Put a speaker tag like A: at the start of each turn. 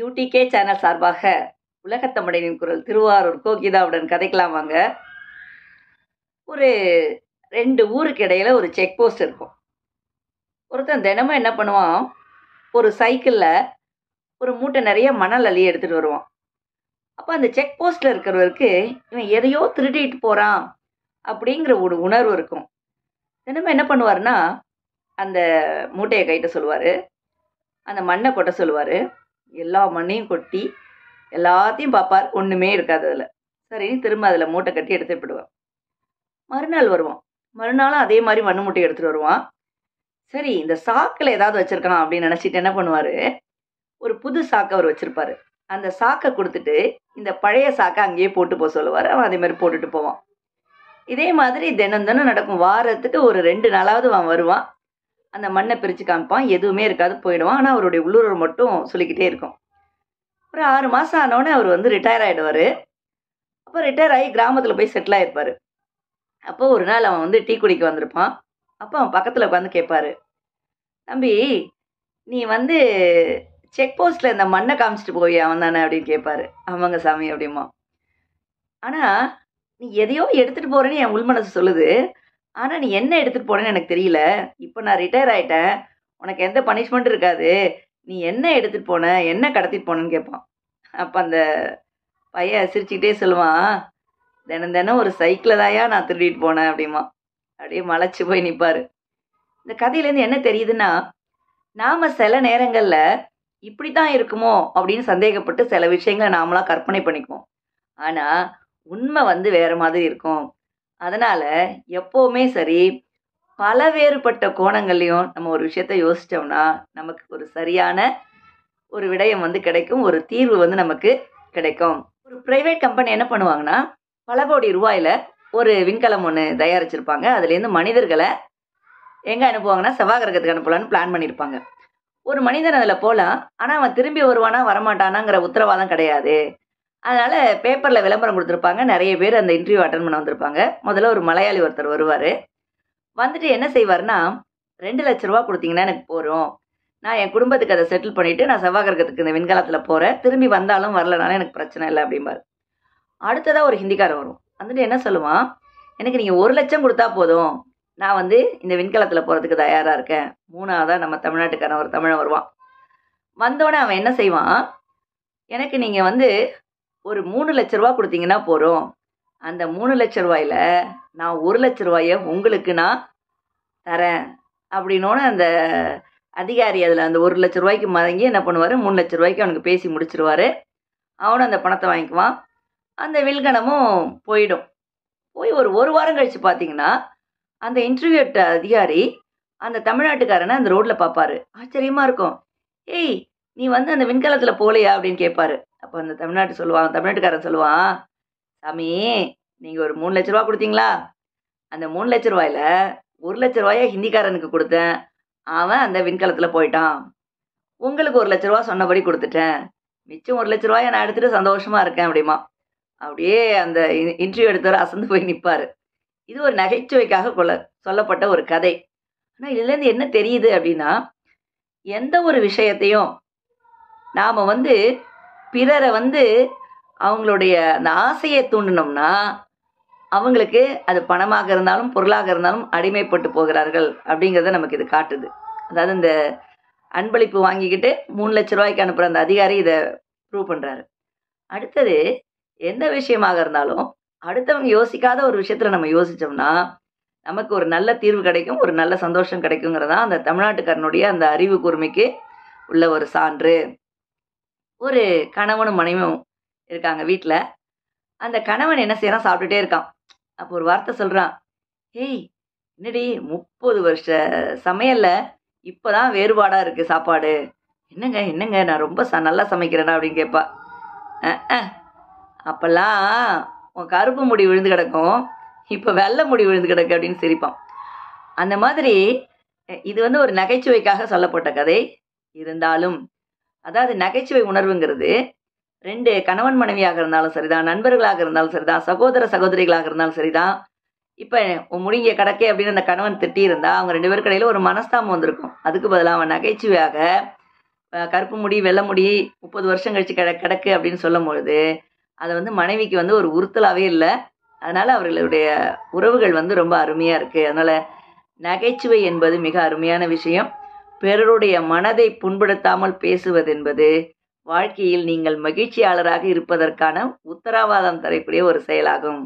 A: UDK channel சார்பாக உலகத்தமிழனின் குரல் திருவாரூர் கோகிதாவுடன் கதைக்கலாம் வாங்க. ஒரு ரெண்டு ஊருக்கு இடையில ஒரு செக் போஸ்ட் இருக்கும். ஒருத்தன் தினமும் என்ன பண்ணுவான்? ஒரு சைக்கிளில் ஒரு மூட்டை நிறைய மணல் அள்ளி எடுத்துகிட்டு வருவான். அப்போ அந்த செக் போஸ்ட்டில் இருக்கிறவருக்கு இவன் எதையோ திருடிட்டு போகிறான் அப்படிங்கிற ஒரு உணர்வு இருக்கும். தினமும் என்ன பண்ணுவார்னா அந்த மூட்டையை கைட்ட சொல்லுவார். அந்த மண்ணை கொட்ட சொல்லுவார். எல்லா மண்ணையும் கொட்டி எல்லாத்தையும் பார்ப்பார். ஒன்றுமே இருக்காது அதில். சரின்னு திரும்ப அதில் மூட்டை கட்டி எடுத்து விடுவான் மறுநாள் வருவான். மறுநாளும் அதே மாதிரி மண்ணு மூட்டை எடுத்துகிட்டு வருவான். சரி இந்த சாக்கில் ஏதாவது வச்சுருக்கான் அப்படின்னு நினச்சிட்டு என்ன பண்ணுவார்? ஒரு புது சாக்கை அவர் வச்சுருப்பார். அந்த சாக்கை கொடுத்துட்டு இந்த பழைய சாக்கை அங்கேயே போட்டு போக சொல்லுவார். அவன் அதே மாதிரி போட்டுட்டு போவான். இதே மாதிரி தினம் தினம் நடக்கும். வாரத்துக்கு ஒரு ரெண்டு நாளாவது அவன் வருவான். அந்த மண்ணை பிரித்து காமிப்பான். எதுவுமே இருக்காது போயிடுவான். ஆனால் அவருடைய உள்ளூர் மட்டும் சொல்லிக்கிட்டே இருக்கும். ஒரு ஆறு மாதம் ஆனோடனே அவர் வந்து ரிட்டையர் ஆகிடுவார் அப்போ ரிட்டையர் ஆகி கிராமத்தில் போய் செட்டில் ஆகிருப்பார் அப்போ ஒரு நாள் அவன் வந்து டீ குடிக்க வந்திருப்பான். அப்போ அவன் பக்கத்தில் உட்காந்து கேட்பாரு. தம்பி நீ வந்து செக் போஸ்ட்டில் இந்த மண்ணை காமிச்சிட்டு போய் அவன் தானே? அப்படின்னு கேட்பாரு. ஆமாங்க சாமி அப்படிமா ஆனால் நீ எதையோ எடுத்துகிட்டு போகிறேன்னு என் உள் மனசு சொல்லுது. ஆனால் நீ என்ன எடுத்துகிட்டு போனேன்னு எனக்கு தெரியல. இப்போ நான் ரிட்டையர் ஆகிட்டேன் உனக்கு எந்த பனிஷ்மெண்ட் இருக்காது. நீ என்ன எடுத்துகிட்டு போன? என்ன கடத்திட்டு போனேன்னு கேட்பான் அப்போ அந்த பையன் சிரிச்சுக்கிட்டே சொல்லுவான் தினம் தினம் ஒரு சைக்கிளை தாயா நான் திருடிட்டு போனேன் அப்படிமா அப்படியே மலைச்சு போய் நிற்பார் இந்த கதையிலேருந்து என்ன தெரியுதுன்னா நாம் சில நேரங்களில் இப்படி தான் இருக்குமோ அப்படின்னு சந்தேகப்பட்டு சில விஷயங்களை நாமளாக கற்பனை பண்ணிக்குவோம். ஆனால் உண்மை வந்து வேறு மாதிரி இருக்கும். அதனால் எப்போவுமே சரி பல வேறுபட்ட கோணங்கள்லையும் நம்ம ஒரு விஷயத்த யோசித்தோம்னா நமக்கு ஒரு சரியான ஒரு விடயம் வந்து கிடைக்கும் ஒரு தீர்வு வந்து நமக்கு கிடைக்கும். ஒரு ப்ரைவேட் கம்பெனி என்ன பண்ணுவாங்கன்னா பல கோடி ரூபாயில் ஒரு விண்கலம் ஒன்று தயாரிச்சிருப்பாங்க. அதுலேருந்து மனிதர்களை எங்கே அனுப்புவாங்கன்னா செவ்வாய் கிரகத்துக்கு அனுப்பலான்னு பிளான் பண்ணியிருப்பாங்க ஒரு மனிதன் அதில் போகலாம் ஆனால் அவன் திரும்பி வருவானா வரமாட்டானாங்கிற உத்தரவாதம் கிடையாது. அதனால் பேப்பரில் விளம்பரம் கொடுத்துருப்பாங்க. நிறைய பேர் அந்த இன்டர்வியூ அட்டன் பண்ண வந்திருப்பாங்க. முதல்ல ஒரு மலையாளி ஒருத்தர் வருவார். வந்துட்டு என்ன செய்வார்னா ரெண்டு லட்ச ரூபா கொடுத்தீங்கன்னா எனக்கு போகிறோம் நான் என் குடும்பத்துக்கு அதை செட்டில் பண்ணிவிட்டு நான் செவ்வாய் கிரகத்துக்கு இந்த விண்கலத்தில் போகிறேன் திரும்பி வந்தாலும் வரலனாலும் எனக்கு பிரச்சனை இல்லை அப்படிம்பார். அடுத்ததாக ஒரு ஹிந்திக்காரன் வரும். வந்துட்டு என்ன சொல்லுவான்? எனக்கு நீங்கள் ஒரு லட்சம் கொடுத்தா போதும். நான் வந்து இந்த விண்கலத்தில் போகிறதுக்கு தயாராக இருக்கேன். மூணாவதாக நம்ம தமிழ்நாட்டுக்காரன் ஒரு தமிழன் வருவான். வந்தோடனே அவன் என்ன செய்வான்? எனக்கு நீங்கள் வந்து ஒரு மூணு லட்ச ரூபா கொடுத்தீங்கன்னா போகிறோம் அந்த மூணு லட்ச ரூபாயில் நான் ஒரு லட்ச ரூபாயை உங்களுக்கு நான் தரேன். அப்படின்னோன்னு அந்த அதிகாரி அதில் அந்த ஒரு லட்ச ரூபாய்க்கு மறங்கி என்ன பண்ணுவார்? மூணு லட்ச ரூபாய்க்கு அவனுக்கு பேசி முடிச்சிருவார். அவனும் அந்த பணத்தை வாங்கிக்குவான். அந்த வில்கணமும் போயிடும். போய் ஒரு ஒரு வாரம் கழித்து பார்த்தீங்கன்னா அந்த இன்டர்வியூட்ட அதிகாரி அந்த தமிழ்நாட்டுக்காரனை அந்த ரோட்டில் பார்ப்பாரு ஆச்சரியமாக இருக்கும். ஏய் நீ வந்து அந்த விண்கலத்தில் போகலையா? அப்படின்னு கேட்பாரு அப்போ அந்த தமிழ்நாட்டு சொல்லுவான் தமிழ்நாட்டுக்காரன் சொல்லுவான் சாமி நீங்கள் ஒரு மூணு லட்ச ரூபா கொடுத்தீங்களா? அந்த மூணு லட்ச ரூபாயில் ஒரு லட்ச ரூபாயை ஹிந்திக்காரனுக்கு கொடுத்தேன். அவன் அந்த விண்கலத்தில் போயிட்டான். உங்களுக்கு ஒரு லட்ச ரூபா சொன்னபடி கொடுத்துட்டேன். மிச்சம் ஒரு லட்ச ரூபாயை நான் எடுத்துகிட்டு சந்தோஷமாக இருக்கேன் அப்படிமா. அப்படியே அந்த இன்டர்வியூ எடுத்தவர் அசந்து போய் நிற்பார் இது ஒரு நகைச்சுவைக்காக கொள்ள சொல்லப்பட்ட ஒரு கதை. ஆனால் இதுலேருந்து என்ன தெரியுது அப்படின்னா எந்த ஒரு விஷயத்தையும் நாம் வந்து பிறரை வந்து அவங்களுடைய அந்த ஆசையை தூண்டினோம்னா அவங்களுக்கு அது பணமாக இருந்தாலும் பொருளாக இருந்தாலும் அடிமைப்பட்டு போகிறார்கள் அப்படிங்கிறத நமக்கு இது காட்டுது. அதாவது இந்த அன்பளிப்பு வாங்கிக்கிட்டு மூணு லட்ச ரூபாய்க்கு அனுப்புகிற அந்த அதிகாரி இதை ப்ரூவ் பண்ணுறாரு அடுத்தது எந்த விஷயமாக இருந்தாலும் அடுத்தவங்க யோசிக்காத ஒரு விஷயத்தில் நம்ம யோசித்தோம்னா நமக்கு ஒரு நல்ல தீர்வு கிடைக்கும் ஒரு நல்ல சந்தோஷம் கிடைக்குங்கிறதான் அந்த தமிழ்நாட்டுக்காரனுடைய அந்த அறிவு கூர்மைக்கு உள்ள ஒரு சான்று. ஒரு கணவனும் மனைவியும் இருக்காங்க வீட்டில் அந்த கணவன் என்ன செய்யறான் சாப்பிட்டுட்டே இருக்கான். அப்போ ஒரு வார்த்தை சொல்கிறான் ஏய் என்னடி முப்பது வருஷ சமையலில் இப்போ தான் வேறுபாடாக இருக்குது சாப்பாடு. என்னங்க என்னங்க? நான் ரொம்ப ச நல்லா சமைக்கிறேனா அப்படின்னு கேட்பா அப்போல்லாம் உன் கருப்பு முடி விழுந்து கிடக்கும். இப்போ வெள்ளை முடி விழுந்து கிடக்கு அப்படின்னு சிரிப்பான். அந்த மாதிரி இது வந்து ஒரு நகைச்சுவைக்காக சொல்லப்பட்ட கதை. இருந்தாலும் அதாவது நகைச்சுவை உணர்வுங்கிறது ரெண்டு கணவன் மனைவியாக இருந்தாலும் சரிதான் நண்பர்களாக இருந்தாலும் சரிதான் சகோதர சகோதரிகளாக இருந்தாலும் சரிதான். இப்போ முடிங்கிய கடக்கே அப்படின்னு அந்த கணவன் திட்டியிருந்தா அவங்க ரெண்டு பேருக்கு கடையில் ஒரு மனஸ்தாபம் வந்திருக்கும். அதுக்கு பதிலாக அவன் நகைச்சுவையாக கருப்பு முடி வெள்ளை முடி முப்பது வருஷம் கழிச்சு கிட கிடக்கு அப்படின்னு சொல்லும் பொழுது அதை வந்து மனைவிக்கு வந்து ஒரு உறுத்தலாகவே இல்லை. அதனால் அவர்களுடைய உறவுகள் வந்து ரொம்ப அருமையாக இருக்குது அதனால் நகைச்சுவை என்பது மிக அருமையான விஷயம். பிறருடைய மனதை புண்படுத்தாமல் பேசுவதென்பது வாழ்க்கையில் நீங்கள் மகிழ்ச்சியாளராக இருப்பதற்கான உத்தரவாதம் தரக்கூடிய ஒரு செயலாகும்.